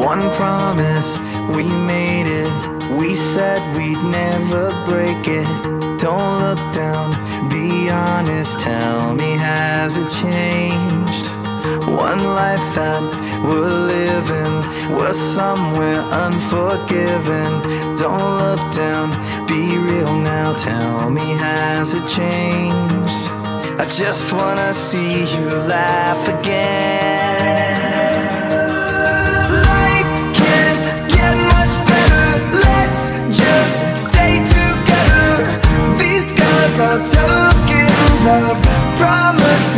one promise. We made it. We said we'd never break it. Don't look down, be honest. Tell me, has it changed? One life that we're living, we're somewhere unforgiven. Don't look down, be real now. Tell me, has it changed? I just wanna see you laugh again.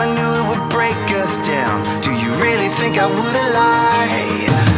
I knew it would break us down Do you really think I would have lied?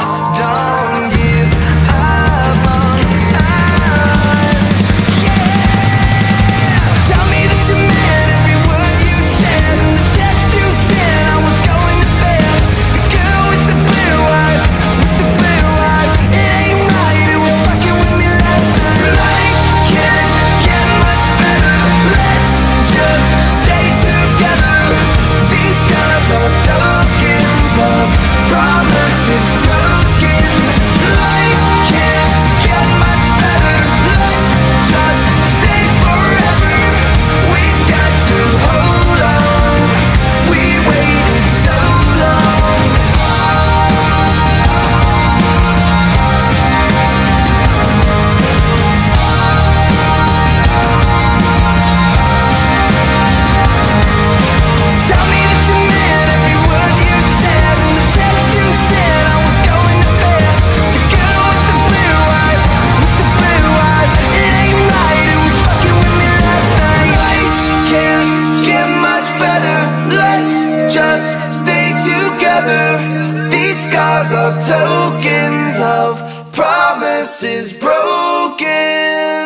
stars are tokens of promises broken.